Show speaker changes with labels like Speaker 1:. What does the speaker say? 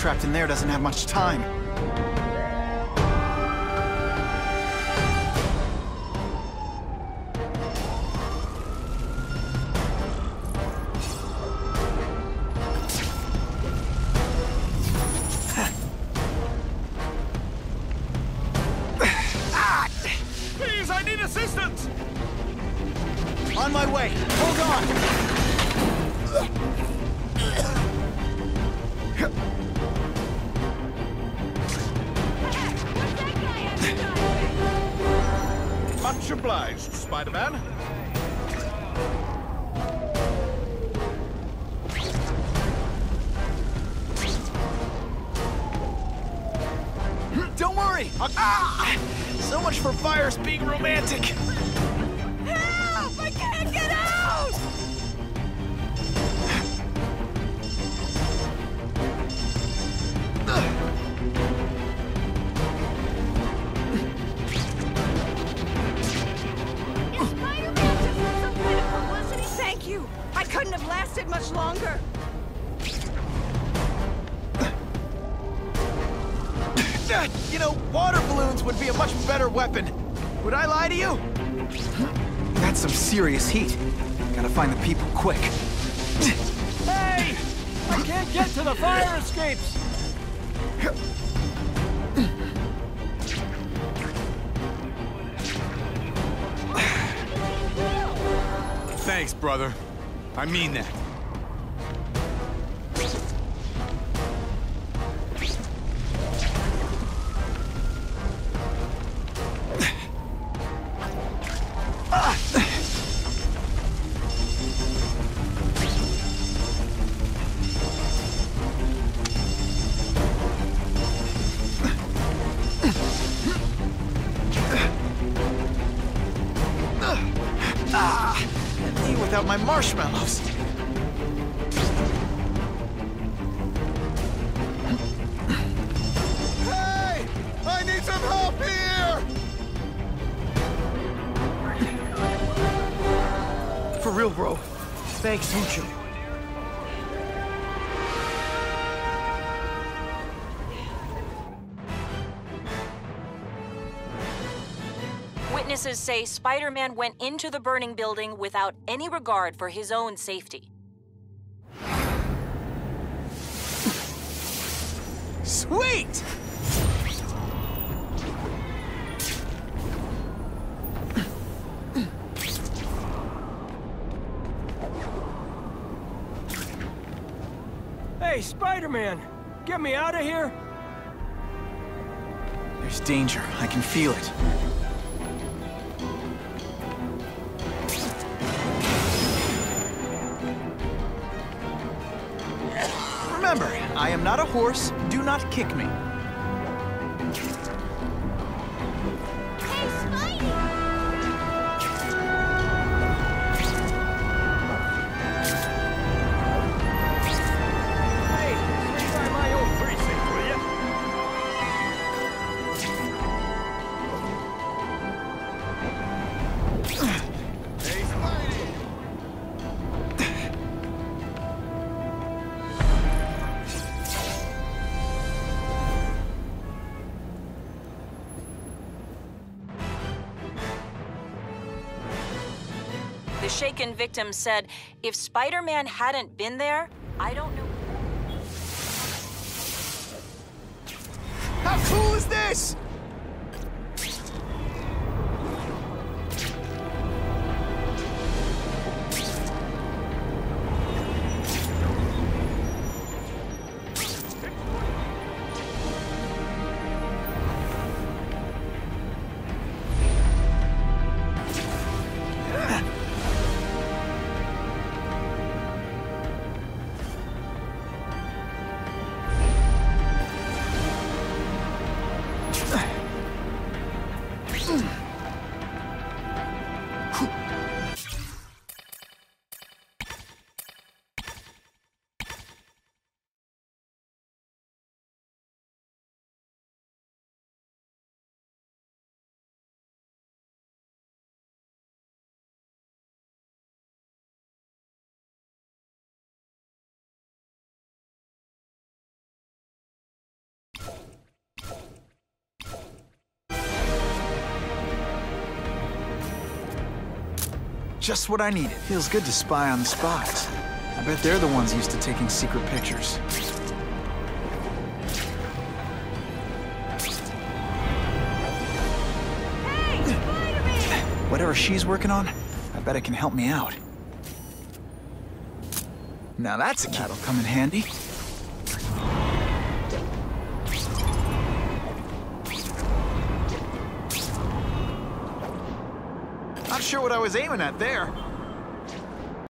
Speaker 1: Trapped in there doesn't have much time.
Speaker 2: Please, I need assistance!
Speaker 1: On my way! Hold on!
Speaker 2: Obliged, Spider-Man.
Speaker 1: Don't worry! Ah! So much for fires being romantic!
Speaker 3: Help! I can't get out! Is I couldn't have lasted much longer!
Speaker 1: You know, water balloons would be a much better weapon. Would I lie to you? That's some serious heat. Gotta find the people quick.
Speaker 4: Hey! I can't get to the fire escapes!
Speaker 2: Thanks, brother. I mean that.
Speaker 1: And me without my marshmallows.
Speaker 2: Hey! I need some help here!
Speaker 1: For real, bro. Thanks, don't
Speaker 5: Witnesses say Spider Man went into the burning building without any regard for his own safety.
Speaker 1: Sweet!
Speaker 4: Hey, Spider-Man! Get me out of here!
Speaker 1: There's danger. I can feel it. Remember, I am not a horse. Do not kick me.
Speaker 3: Hey,
Speaker 5: Shaken victim said, if Spider Man hadn't been there, I don't know.
Speaker 1: How cool is this? Just what I needed. Feels good to spy on the spies. I bet they're the ones used to taking secret pictures.
Speaker 3: Hey,
Speaker 1: Whatever she's working on, I bet it can help me out. Now that's a key that'll come in handy. Sure what I was aiming at there.